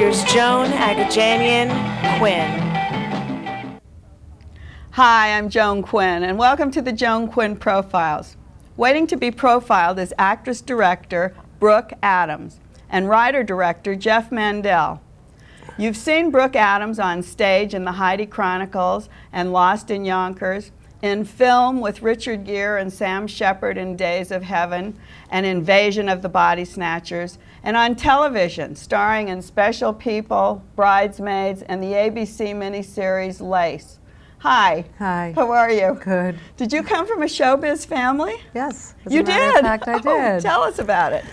Here's Joan Agajanian Quinn. Hi, I'm Joan Quinn, and welcome to the Joan Quinn Profiles. Waiting to be profiled is actress director Brooke Adams and writer director Jeff Mandel. You've seen Brooke Adams on stage in the Heidi Chronicles and Lost in Yonkers, in film with Richard Gere and Sam Shepard in Days of Heaven and Invasion of the Body Snatchers, and on television, starring in Special People, Bridesmaids, and the ABC miniseries Lace. Hi. Hi. How are you? Good. Did you come from a showbiz family? Yes. You did? In fact, I Oh, did. tell us about it.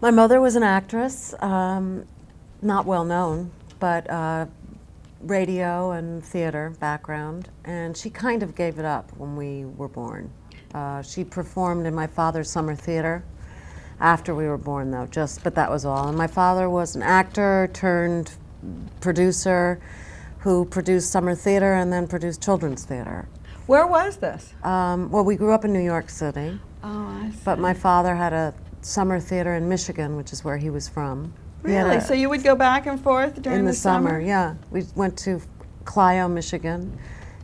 My mother was an actress, um, not well known, but uh, radio and theater background, and she kind of gave it up when we were born. Uh, she performed in my father's summer theater after we were born, though, just, but that was all. And my father was an actor turned producer who produced summer theater and then produced children's theater. Where was this? Um, well, we grew up in New York City. Oh, I see. But my father had a summer theater in Michigan, which is where he was from. Really? a- So you would go back and forth during in the, summer? yeah. We went to Clio, Michigan.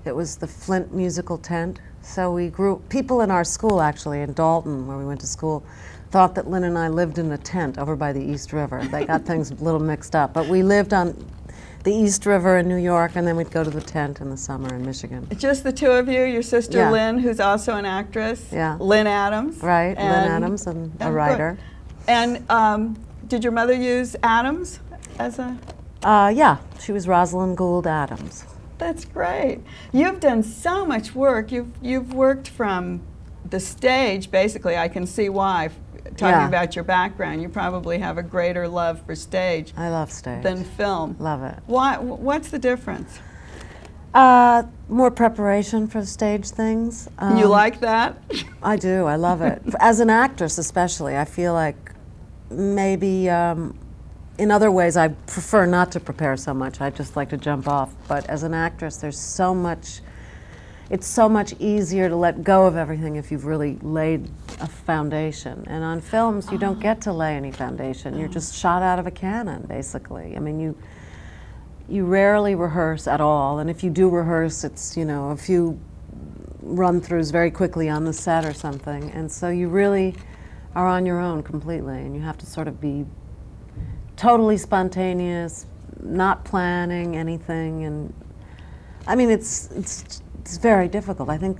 It was the Flint musical tent. So we grew. People in our school, actually in Dalton, where we went to school, thought that Lynn and I lived in a tent over by the East River. They got things a little mixed up, but we lived on the East River in New York, and then we'd go to the tent in the summer in Michigan. Just the two of you, your sister Yeah. Lynn, who's also an actress. Yeah. Lynn Adams. Right, Lynn Adams and a writer. Brooke. And um, did your mother use Adams as a? Uh, yeah, she was Rosalind Gould Adams. That's great. You've done so much work. You've you've worked from the stage, basically. I can see why. Talking Yeah. about your background, you probably have a greater love for stage I love stage. than film. Love it. Why? What's the difference? Uh, more preparation for stage things. you Um, like that? I do. I love it. As an actress, especially, I feel like maybe um, in other ways I prefer not to prepare so much. I just like to jump off. But as an actress, there's so much. It's so much easier to let go of everything if you've really laid a foundation. And on films, you don't get to lay any foundation. You're just shot out of a cannon, basically. I mean, you you rarely rehearse at all, and if you do rehearse, it's you know a few run-throughs very quickly on the set or something, and so you really are on your own completely, and you have to sort of be totally spontaneous, not planning anything, and I mean it's it's it's very difficult. I think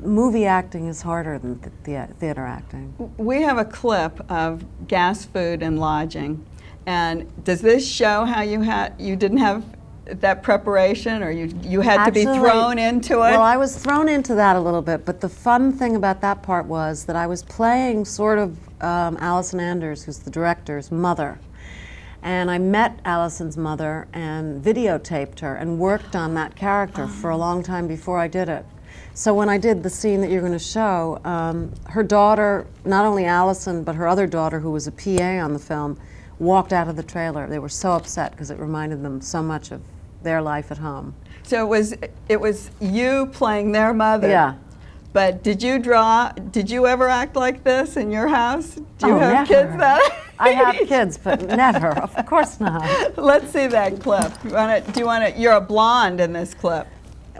movie acting is harder than th- thea- theater acting. We have a clip of gas, food, and lodging. And does this show how you had you didn't have that preparation, or you you had to be thrown into it? Well, I was thrown into that a little bit, but the fun thing about that part was that I was playing sort of um, Allison Anders, who's the director's mother. And I met Allison's mother and videotaped her and worked on that character for a long time before I did it. So when I did the scene that you're going to show, um, her daughter, not only Allison, but her other daughter, who was a PA on the film, walked out of the trailer. They were so upset because it reminded them so much of their life at home. so it was it was you playing their mother. Yeah. But did you draw? Did you ever act like this in your house? Do you Oh, have never. kids that? I have kids, but never. Of course not. Let's see that clip. You wanna, do you want to? You're a blonde in this clip.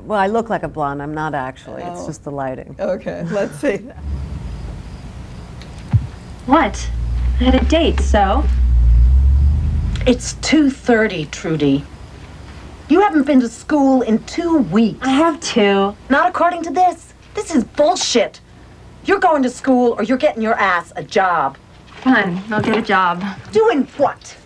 Well, I look like a blonde. I'm not actually. Oh. It's just the lighting. Okay, let's see. What? I had a date, so? It's 2:30, Trudy. You haven't been to school in 2 weeks. I have to. Not according to this. This is bullshit. You're going to school or you're getting your ass a job. Fine, I'll get a job. Doing what?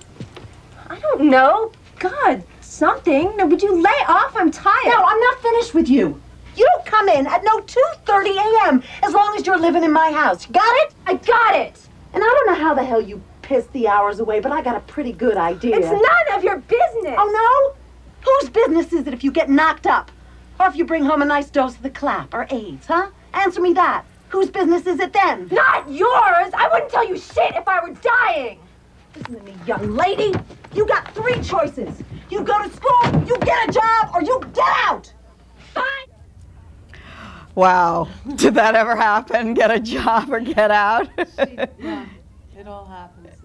I don't know. God, something. No, would you lay off? I'm tired. No, I'm not finished with you. You don't come in at no 2:30 a.m. as long as you're living in my house. You got it? I got it. And I don't know how the hell you piss the hours away, but I got a pretty good idea. It's none of your business. Oh, no? Whose business is it if you get knocked up? Or if you bring home a nice dose of the clap or AIDS, huh? Answer me that. Whose business is it then? Not yours. I wouldn't tell you shit if I were dying. Listen to me, young lady. You got three choices. You go to school, you get a job, or you get out. Fine. Wow. Did that ever happen? Get a job or get out? It all happens.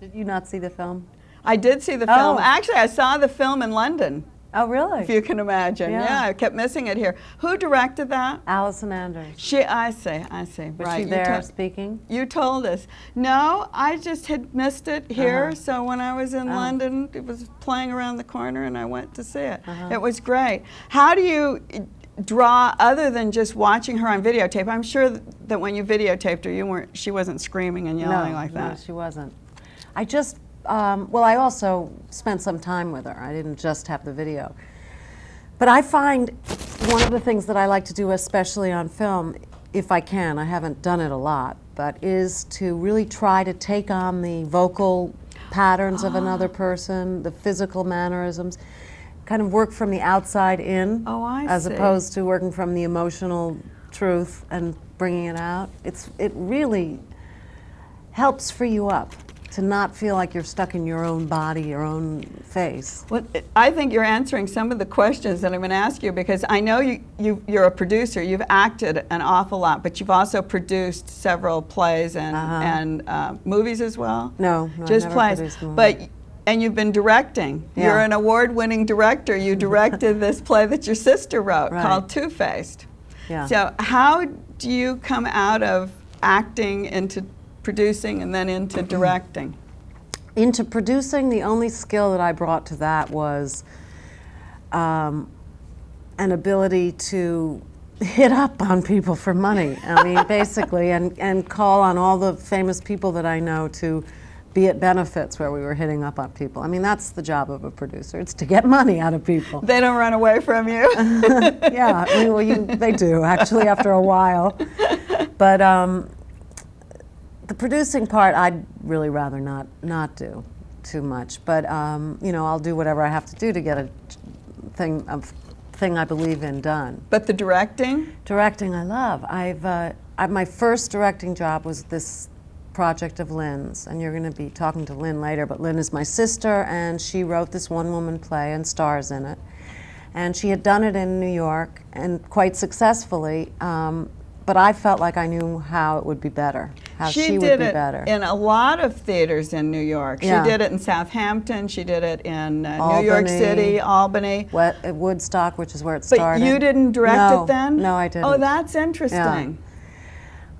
Did you not see the film? I did see the film. Oh. Actually, I saw the film in London, Oh, really? if you can imagine. Yeah. Yeah, I kept missing it here. Who directed that? Allison Anders. She, I see, I see. Was right. she you there speaking? You told us. No, I just had missed it here. Uh-huh. So when I was in Oh. London, it was playing around the corner and I went to see it. Uh-huh. It was great. How do you uh, draw other than just watching her on videotape? I'm sure that when you videotaped her, you weren't she wasn't screaming and yelling no, like that. no, she wasn't. I just, um, well, I also spent some time with her. I didn't just have the video. But I find one of the things that I like to do, especially on film, if I can, I haven't done it a lot, but is to really try to take on the vocal patterns of another person, the physical mannerisms, kind of work from the outside in, Oh, as see. opposed to working from the emotional truth and bringing it out. It's it really helps free you up to not feel like you're stuck in your own body, your own face. Well, I think you're answering some of the questions that I'm going to ask you because I know you, you, you're a producer. You've acted an awful lot, but you've also produced several plays and, Uh-huh. and uh, movies as well. No, no, just plays. produced a movie. But and you've been directing. You're an award-winning director. You directed this play that your sister wrote Right. called Two Faced. Yeah. So how do you come out of acting into producing and then into directing? Into producing, the only skill that I brought to that was um, an ability to hit up on people for money. I mean, basically, and, and call on all the famous people that I know to be at benefits where we were hitting up on people. I mean, that's the job of a producer. It's to get money out of people. They don't run away from you. yeah, I mean, well, you, they do actually after a while. But um, the producing part, I'd really rather not not do too much. But um, you know, I'll do whatever I have to do to get a thing a thing I believe in done. but the directing? Directing, I love. I've uh, I, my first directing job was this project of Lynn's, and you're going to be talking to Lynn later. But Lynn is my sister, and she wrote this one-woman play and stars in it. And she had done it in New York and quite successfully. Um, but I felt like I knew how it would be better, how she, she would did be it better. in a lot of theaters in New York. Yeah. She did it in Southampton. She did it in uh, New York City, Albany. What, Woodstock, which is where it But started. you didn't direct No, it then? No, I didn't. Oh, that's interesting.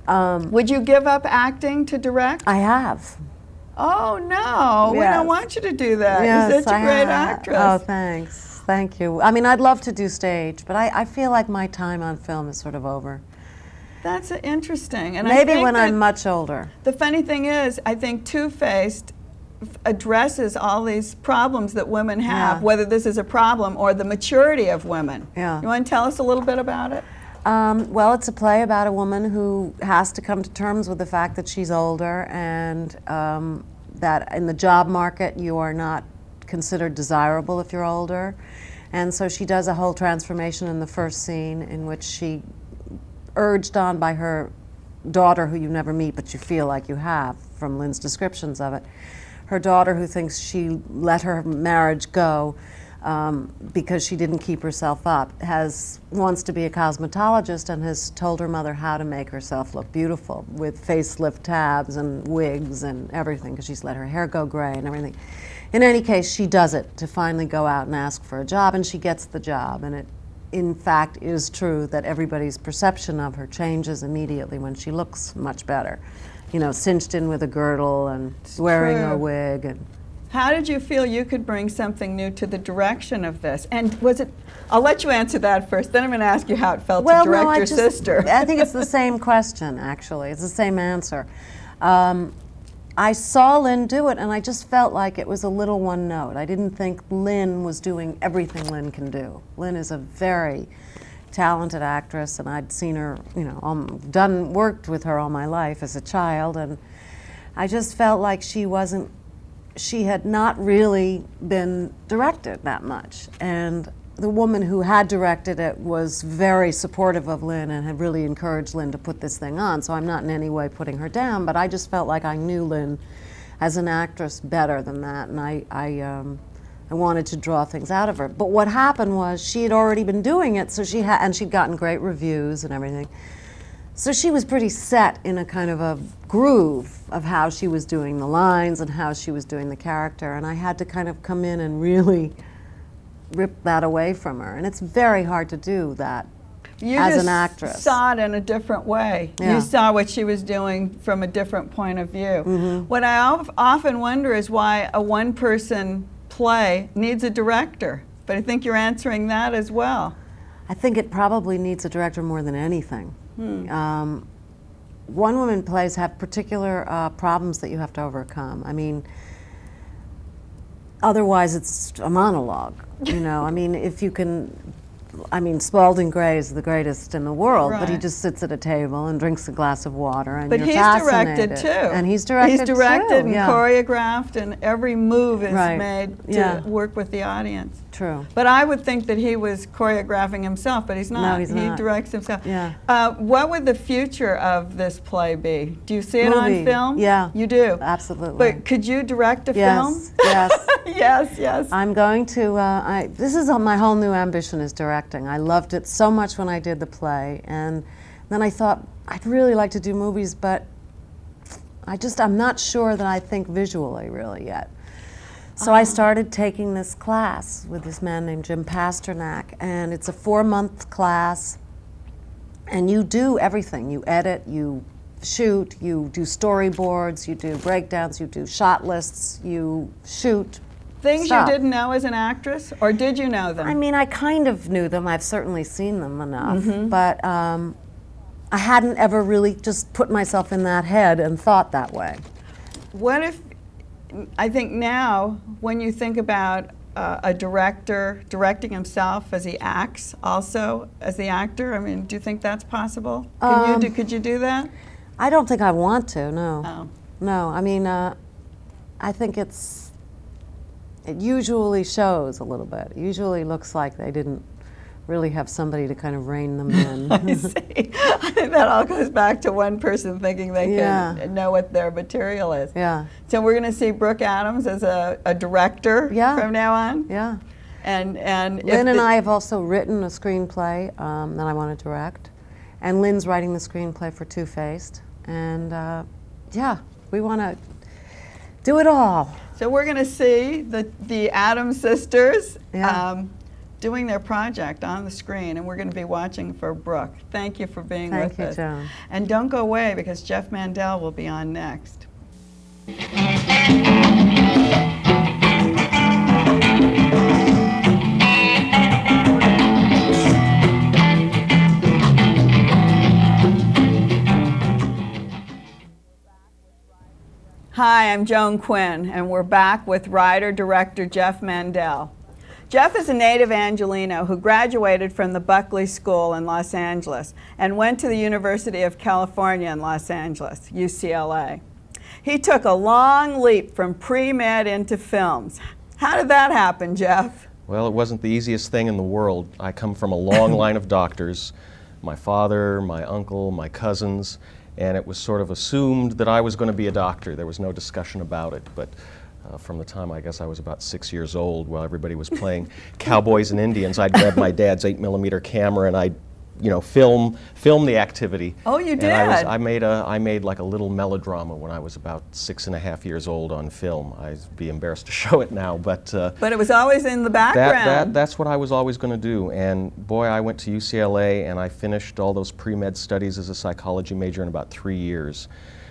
Um, Would you give up acting to direct? I have. oh no, we don't want you to do that. Yes, You're such a I great have. actress. Oh, thanks. Thank you. I mean, I'd love to do stage, but I, I feel like my time on film is sort of over. That's interesting. And I Maybe when I'm much older. The funny thing is, I think Two Faced addresses all these problems that women have, Yeah. whether this is a problem or the maturity of women. Yeah. You want to tell us a little bit about it? Um, well, it's a play about a woman who has to come to terms with the fact that she's older and um, that in the job market you are not considered desirable if you're older. And so she does a whole transformation in the first scene in which she, urged on by her daughter, who you never meet but you feel like you have from Lynn's descriptions of it, her daughter who thinks she let her marriage go um, because she didn't keep herself up, has wants to be a cosmetologist and has told her mother how to make herself look beautiful with facelift tabs and wigs and everything because she's let her hair go gray and everything. In any case, she does it to finally go out and ask for a job, and she gets the job. And it, in fact, is true that everybody's perception of her changes immediately when she looks much better. You know, cinched in with a girdle and wearing a wig and How did you feel you could bring something new to the direction of this? And was it, I'll let you answer that first, then I'm going to ask you how it felt to direct I your just- sister. I think it's the same question, actually. It's the same answer. Um, I saw Lynn do it, and I just felt like it was a little one note. I didn't think Lynn was doing everything Lynn can do. Lynn is a very talented actress, and I'd seen her, you know, um, done worked with her all my life as a child, and I just felt like she wasn't, she had not really been directed that much. And the woman who had directed it was very supportive of Lynn and had really encouraged Lynn to put this thing on. So I'm not in any way putting her down, but I just felt like I knew Lynn as an actress better than that, and I, I, um, I wanted to draw things out of her. But what happened was she had already been doing it, so she had, and she'd gotten great reviews and everything. So she was pretty set in a kind of a groove of how she was doing the lines and how she was doing the character, and I had to kind of come in and really rip that away from her. And it's very hard to do that You as an actress. You saw it in a different way. Yeah. You saw what she was doing from a different point of view. Mm-hmm. What I of- often wonder is why a one person play needs a director. But I think you're answering that as well. I think it probably needs a director more than anything. Um, one woman plays have particular uh, problems that you have to overcome. I mean, otherwise it's a monologue. You know, I mean, if you can. I mean, Spalding Gray is the greatest in the world, but he just sits at a table and drinks a glass of water, and But you're he's fascinated. directed too. And he's directed He's directed too, and yeah. choreographed, and every move is Right. made to Yeah. work with the audience. True. But I would think that he was choreographing himself, but he's not. No, he's he not. directs himself. Yeah. Uh, what would the future of this play be? Do you see it Movie. on film? Yeah. You do? Absolutely. But could you direct a Yes, film? yes. yes, yes. I'm going to. Uh, I, this is uh, my whole new ambition is directing. I loved it so much when I did the play, and then I thought I'd really like to do movies, but I just I'm not sure that I think visually really yet. So I started taking this class with this man named Jim Pasternak, and it's a four-month class, and you do everything. You edit, you shoot, you do storyboards, you do breakdowns, you do shot lists, you shoot, Things Stop. you didn't know as an actress, or did you know them? I mean, I kind of knew them. I've certainly seen them enough, Mm-hmm. but um, I hadn't ever really just put myself in that head and thought that way. What if, I think now, when you think about uh, a director directing himself as he acts also as the actor, I mean, do you think that's possible? Can you Um, do, could you do that? I don't think I want to. No, Oh. no. I mean, uh, I think it's. It usually shows a little bit. It usually looks like they didn't really have somebody to kind of rein them in. I see. I think that all goes back to one person thinking they Yeah. can know what their material is. yeah, So we're going to see Brooke Adams as a, a director Yeah. from now on? yeah. And, and Lynn and I have also written a screenplay um, that I want to direct, and Lynn's writing the screenplay for Two Faced, and uh, yeah, we want to do it all. So we're going to see the, the Adams sisters Yeah. um, doing their project on the screen, and we're going to be watching for Brooke. Thank you for being Thank with you, us. Joan. And don't go away because Jeff Mandel will be on next. Hi, I'm Joan Quinn, and we're back with writer director Jeff Mandel. Jeff is a native Angeleno who graduated from the Buckley School in Los Angeles and went to the University of California in Los Angeles, UCLA. He took a long leap from pre med into films. How did that happen, Jeff? Well, it wasn't the easiest thing in the world. I come from a long line of doctors my father, my uncle, my cousins, and it was sort of assumed that I was going to be a doctor. There was no discussion about it. But uh, from the time I guess I was about six years old, while everybody was playing cowboys and Indians, I'd grab my dad's 8 millimeter camera and I'd you know, film film the activity. Oh, you And I, was, did? I made a I made like a little melodrama when I was about six and a half years old on film. I'd be embarrassed to show it now, but uh, But it was always in the that, background. that, that's what I was always going to do. And boy, I went to UCLA and I finished all those pre med studies as a psychology major in about three years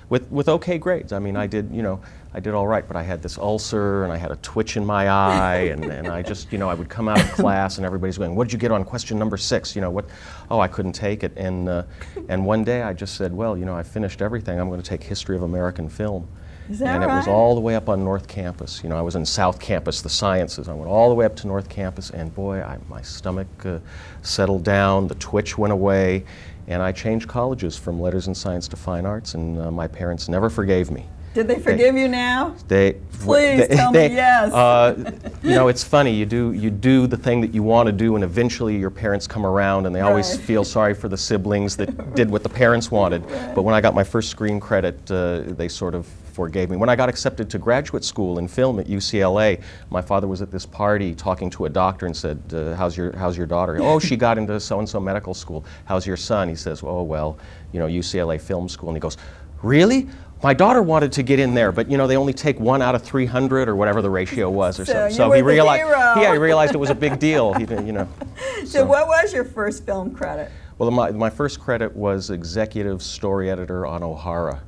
with, with okay grades. I mean, I did, you know, I did all right, but I had this ulcer and I had a twitch in my eye. And, and I just, you know, I would come out of class and everybody's going, What did you get on question number six? You know, what? Oh, I couldn't take it. And, uh, and one day I just said, Well, you know, I finished everything. I'm going to take history of American film. Is that and it was all the way up on North Campus. You know, I was in South Campus, the sciences. I went all the way up to North Campus, and boy, I, my stomach uh, settled down, the twitch went away, and I changed colleges from letters and science to fine arts, and uh, my parents never forgave me. Did they forgive you now? They Please they, tell me they- yes. Uh, you know, it's funny. You do you do the thing that you want to do, and eventually your parents come around, and they always feel sorry for the siblings that did what the parents wanted. But when I got my first screen credit, uh, they sort of forgave me. When I got accepted to graduate school in film at UCLA, my father was at this party talking to a doctor and said, uh, "How's your How's your daughter?" oh, she got into so and so medical school. How's your son? He says, "Oh well, you know, UCLA Film School." And he goes, "Really?" My daughter wanted to get in there, but you know they only take one out of 300 or whatever the ratio was, or So something. So he realized, yeah, he realized it was a big deal. He, you know. So, what was your first film credit? Well, my, my first credit was executive story editor on O'Hara.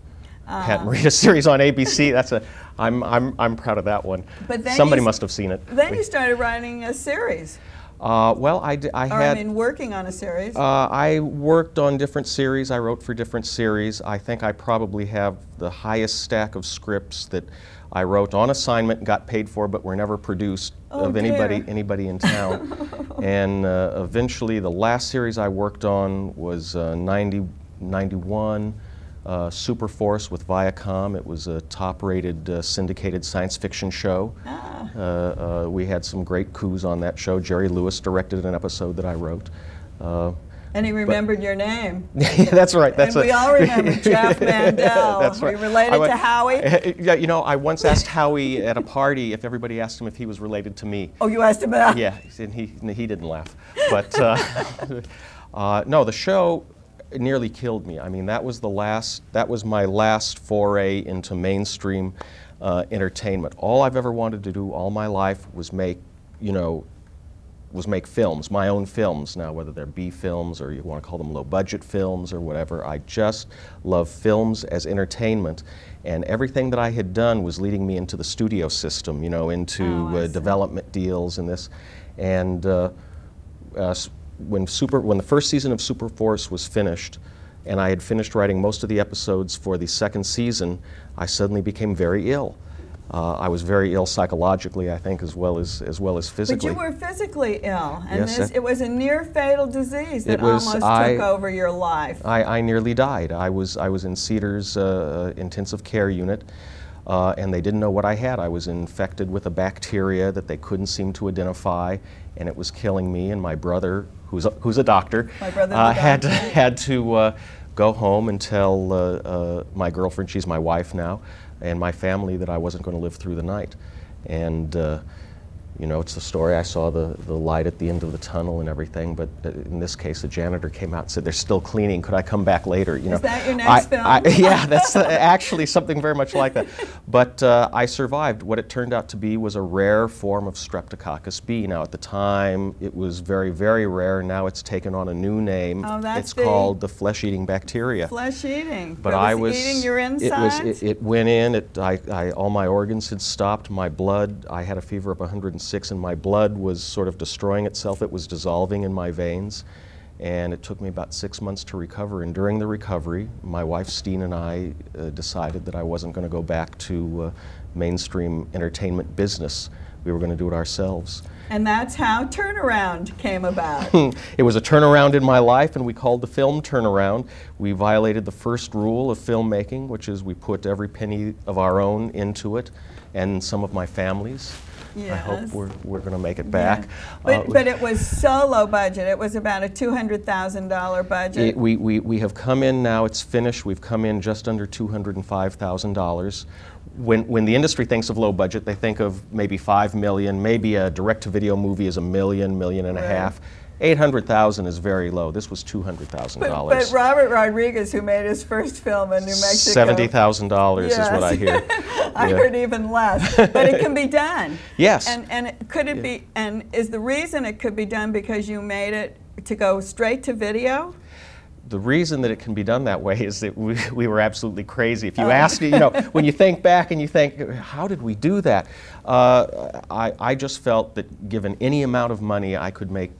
Ah. Pat Morita series on ABC. That's a, I'm, I'm, I'm proud of that one. But then Somebody must have seen it. Then you started writing a series, Uh, well, I, I had. I mean, working on a series. Uh, I worked on different series. I wrote for different series. I think I probably have the highest stack of scripts that I wrote on assignment, got paid for, but were never produced Oh, of anybody dear. anybody in town. and uh, eventually, the last series I worked on was uh, 90, 91. Uh, Superforce with Viacom. It was a top-rated uh, syndicated science fiction show. Ah. Uh, uh, we had some great coups on that show. Jerry Lewis directed an episode that I wrote. Uh, and he remembered your name. that's right. That's and we a- all remember Jeff Mandel. That's right. you related went- to Howie? Yeah, you know, I once asked Howie at a party if everybody asked him if he was related to me. Oh, you asked him that? Yeah, and he he didn't laugh. But uh, uh, no, the show nearly killed me. I mean, that was the last. That was my last foray into mainstream uh, entertainment. All I've ever wanted to do all my life was make, you know, was make films, my own films. Now, whether they're B films or you want to call them low budget films or whatever, I just love films as entertainment. And everything that I had done was leading me into the studio system, you know, into Oh, uh, development deals and this. And uh, uh, when Super, when the first season of Superforce was finished, and I had finished writing most of the episodes for the second season, I suddenly became very ill. Uh, I was very ill psychologically, I think, as well as as well as physically. But you were physically ill, and Yes, this, it was a near fatal disease that It was- almost I- took over your life. I, I nearly died. I was, I was in Cedars uh, intensive care unit, uh, and they didn't know what I had. I was infected with a bacteria that they couldn't seem to identify, and it was killing me. And my brother, who's a, who's a doctor, My brother's a uh, had doctor. had to uh, go home and tell uh, uh, my girlfriend, she's my wife now, and my family that I wasn't going to live through the night. And uh, you know, it's the story. I saw the, the light at the end of the tunnel and everything, but uh, in this case, the janitor came out and said, "They're still cleaning. Could I come back later?" You know, Is that your I- film? I- yeah, that's uh, actually something very much like that. But uh, I survived. What it turned out to be was a rare form of Streptococcus B. Now, at the time, it was very, very rare. Now it's taken on a new name. Oh, that's it's the- called the flesh-eating bacteria. Flesh eating. But I was eating your It, was, it, it went in. It, I, I, all my organs had stopped. My blood. I had a fever of 106, and my blood was sort of destroying itself. It was dissolving in my veins, and it took me about six months to recover. And during the recovery, my wife Steen and I uh, decided that I wasn't going to go back to uh, mainstream entertainment business. We were going to do it ourselves. and that's how Turnaround came about. It was a turnaround in my life, and we called the film Turnaround. We violated the first rule of filmmaking, which is we put every penny of our own into it, and some of my family's. I hope Yes. we're, we're going to make it back. Yeah. But, Uh, but it was so low budget. It was about a $200,000 budget. it- we, we, we have come in now, it's finished, we've come in just under $205,000. When, when the industry thinks of low budget, they think of maybe 5 million, maybe a direct-to-video movie is a million, million and a Right. half. 800,000 is very low. This was $200,000. but, but Robert Rodriguez, who made his first film in New Mexico, Seventy thousand dollars is what I hear. I Yeah. heard even less, but it can be done. Yes. And and could it be? And is the reason it could be done because you made it to go straight to video? The reason that it can be done that way is that we, we were absolutely crazy. If you Oh. ask, you know, when you think back and you think, how did we do that? Uh, I, I just felt that given any amount of money, I could make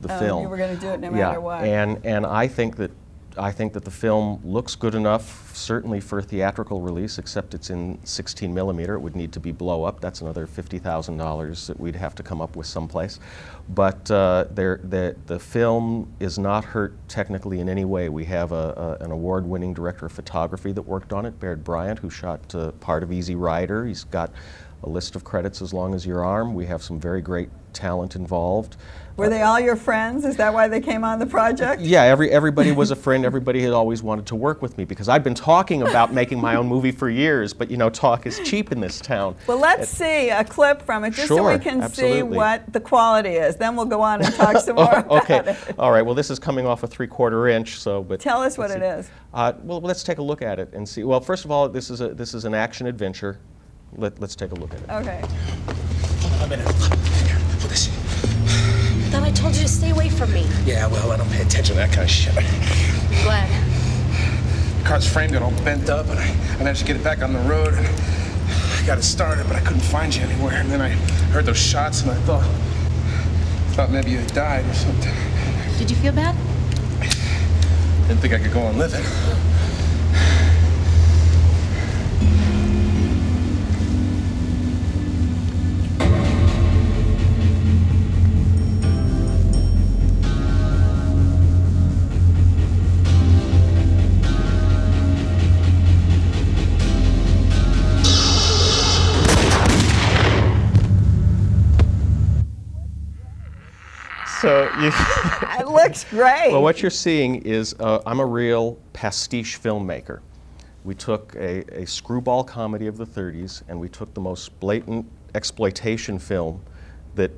the Oh, film. you were gonna do it no yeah. matter what. And and I think that I think that the film looks good enough, certainly for a theatrical release, except it's in 16 millimeter. It would need to be blow up. That's another $50,000 that we'd have to come up with someplace. But uh, there, the, the film is not hurt technically in any way. We have a, a, an award winning director of photography that worked on it, Baird Bryant, who shot uh, part of Easy Rider. He's got a list of credits as long as your arm. We have some very great talent involved. Were they all your friends? Is that why they came on the project? Yeah, every, everybody was a friend. Everybody had always wanted to work with me because I'd been talking about making my own movie for years, but you know, talk is cheap in this town. Well, let's see a clip from it just so we can see what the quality is. Then we'll go on and talk some more about okay, it. all right. Well, this is coming off a three-quarter inch, so but Tell us what let's see. is. Uh, well, let's take a look at it and see. Well, first of all, this is a this is an action adventure. Let, let's take a look at it. Okay. I told you to stay away from me. Yeah, well, I don't pay attention to that kind of shit. I'm glad. The car's frame got all bent up, and I, I managed to get it back on the road. And I got it started, but I couldn't find you anywhere. And then I heard those shots, and I thought, thought maybe you had died or something. Did you feel bad? Didn't think I could go on living. So you. It looks great. Well, what you're seeing is uh, I'm a real pastiche filmmaker. We took a, a screwball comedy of the 30s and we took the most blatant exploitation film that,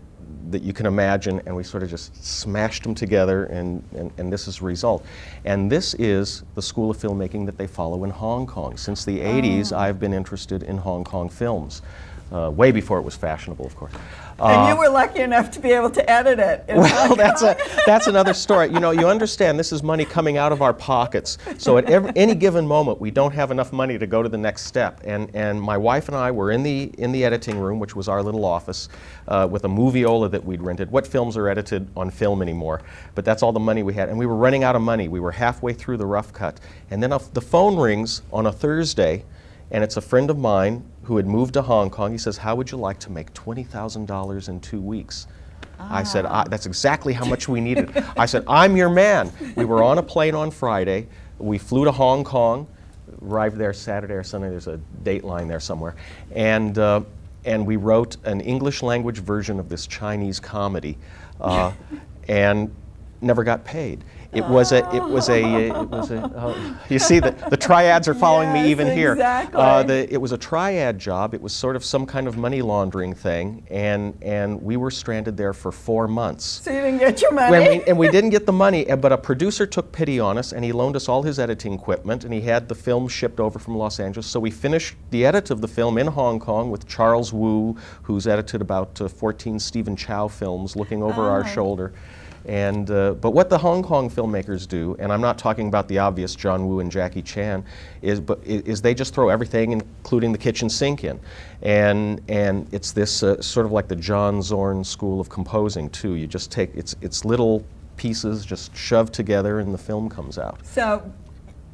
that you can imagine and we sort of just smashed them together and, and, and this is the result. And this is the school of filmmaking that they follow in Hong Kong. Since the 80s, I've been interested in Hong Kong films, uh, way before it was fashionable, of course. and Uh, you were lucky enough to be able to edit it. well, that's a that's another story. You know, you understand this is money coming out of our pockets. So at every, any given moment, we don't have enough money to go to the next step. And and my wife and I were in the in the editing room, which was our little office, uh, with a Moviola that we'd rented. What films are edited on film anymore? But that's all the money we had, and we were running out of money. We were halfway through the rough cut, and then the phone rings on a Thursday. And it's a friend of mine who had moved to Hong Kong. He says, How would you like to make $20,000 in two weeks? I said, I, That's exactly how much we needed. I said, I'm your man. We were on a plane on Friday. We flew to Hong Kong, arrived there Saturday or Sunday. There's a date line there somewhere. And, uh, and we wrote an English language version of this Chinese comedy uh, and never got paid. It was a, it was a, it was a, uh, you see, the, the triads are following me Yes, even here. exactly. Uh, the, it was a triad job. It was sort of some kind of money laundering thing, and, and we were stranded there for four months. So you didn't get your money. We, and we didn't get the money, but a producer took pity on us and he loaned us all his editing equipment and he had the film shipped over from Los Angeles. So we finished the edit of the film in Hong Kong with Charles Wu, who's edited about uh, 14 Stephen Chow films, looking over our shoulder. And, uh, but what the Hong Kong filmmakers do, and I'm not talking about the obvious John Woo and Jackie Chan, is, but, is they just throw everything, including the kitchen sink, in. And, and it's this uh, sort of like the John Zorn school of composing, too. You just take, it's, it's little pieces just shoved together and the film comes out. So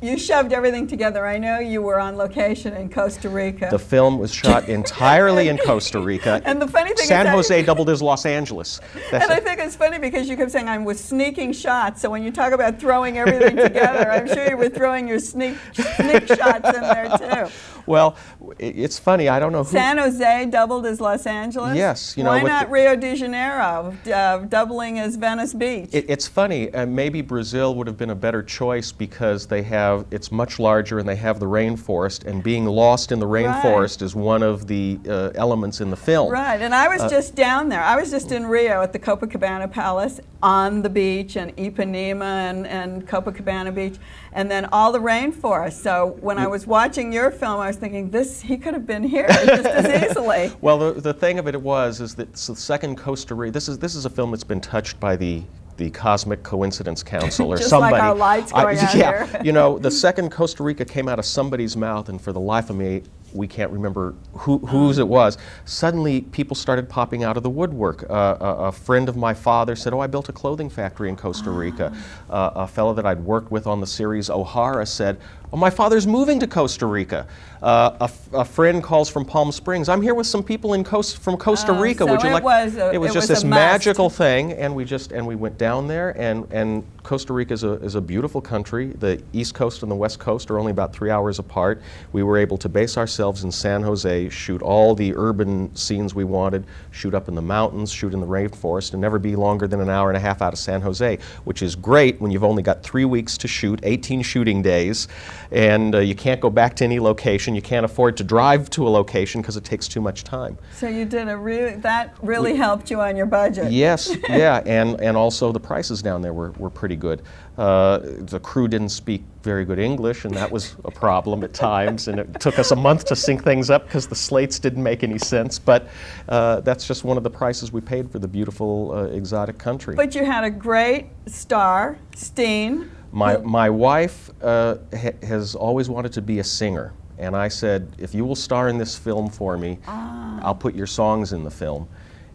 you shoved everything together. I know you were on location in Costa Rica. The film was shot entirely in Costa Rica. And the funny thing is San that- Jose doubled as Los Angeles. That's and I think it's funny because you kept saying I'm with sneaking shots. So when you talk about throwing everything together, I'm sure you were throwing your sneak sneak shots in there too. Well, it's funny. I don't know who. San Jose doubled as Los Angeles. Yes, you know, Why not the- Rio de Janeiro uh, doubling as Venice Beach? It, it's funny. Uh, maybe Brazil would have been a better choice because they have it's much larger and they have the rainforest, and being lost in the Right. rainforest is one of the uh, elements in the film. Right, and I was Uh, just down there. I was just in Rio at the Copacabana Palace on the beach and Ipanema and, and Copacabana Beach, and then all the rainforest. So when I was watching your film, I was thinking, this he could have been here just as easily. Well, the, the thing of it was is that the second Costa Rica. This is this is a film that's been touched by the the Cosmic Coincidence Council or Just like somebody. our lights I- going out yeah, you know, the second Costa Rica came out of somebody's mouth, and for the life of me, we can't remember who, whose it was. Suddenly, people started popping out of the woodwork. Uh, a, a friend of my father said, "Oh, I built a clothing factory in Costa Rica." Uh, a fellow that I'd worked with on the series, O'Hara, said, "Oh, my father's moving to Costa Rica." Uh, a, f- a friend calls from Palm Springs. I'm here with some people in Coast, from Costa Oh, Rica. so Would you it like? was a- it was it just was this magical thing, and we just and we went down there, and and Costa Rica is a is a beautiful country. The East Coast and the West Coast are only about three hours apart. We were able to base ourselves in San Jose, shoot all the urban scenes we wanted, shoot up in the mountains, shoot in the rainforest, and never be longer than an hour and a half out of San Jose, which is great when you've only got three weeks to shoot, 18 shooting days, and uh, you can't go back to any location. You can't afford to drive to a location because it takes too much time. So you did a really, that really helped you on your budget. Yes, yeah, and, and also the prices down there were, were pretty good. Uh, the crew didn't speak very good English, and that was a problem at times, and it took us a month to sync things up because the slates didn't make any sense. But uh, that's just one of the prices we paid for the beautiful uh, exotic country. But you had a great star, Steen. My, my wife uh, ha- has always wanted to be a singer. And I said, if you will star in this film for me, I'll put your songs in the film.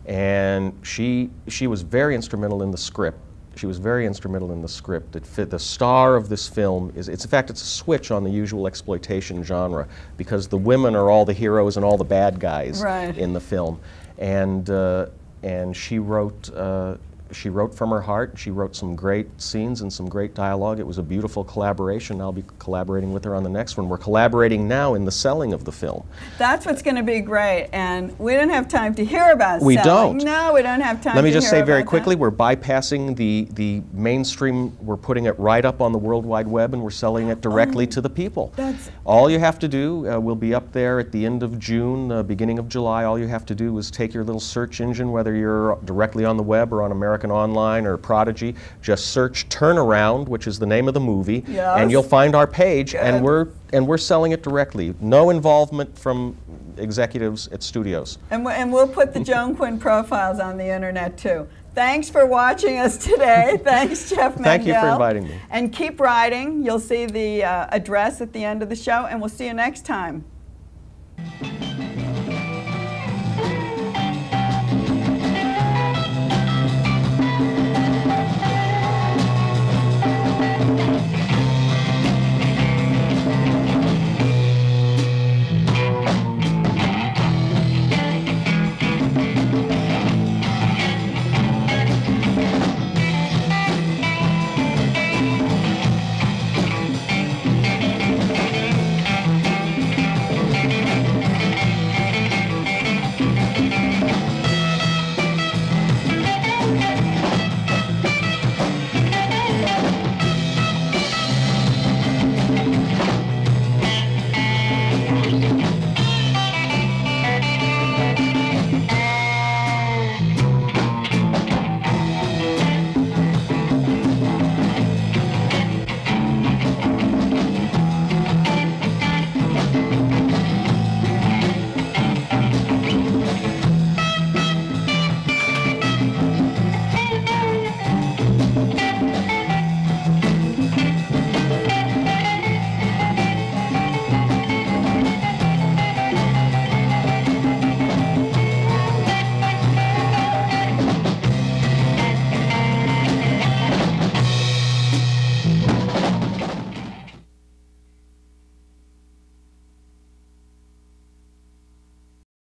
And she, she was very instrumental in the script. She was very instrumental in the script. It fit, the star of this film is, it's, in fact, it's a switch on the usual exploitation genre because the women are all the heroes and all the bad guys Right. in the film. And, uh, and she wrote, uh, she wrote from her heart. She wrote some great scenes and some great dialogue. It was a beautiful collaboration. I'll be collaborating with her on the next one. We're collaborating now in the selling of the film. That's what's going to be great. And we don't have time to hear about We selling. don't. No, we don't have time Let me just say very quickly, that. we're bypassing the, the mainstream, we're putting it right up on the World Wide Web and we're selling it directly to the people. Oh, that's- All you have to do, uh, we'll be up there at the end of June, uh, beginning of July. All you have to do is take your little search engine, whether you're directly on the web or on American Online or Prodigy, just search Turnaround, which is the name of the movie, Yes. and you'll find our page, Good. and we're, and we're selling it directly. No involvement from executives at studios. And, and we'll put the Joan Quinn profiles on the internet too. Thanks for watching us today. Thanks, Jeff Mandel. Thank you for inviting me. And keep writing. You'll see the uh, address at the end of the show, and we'll see you next time.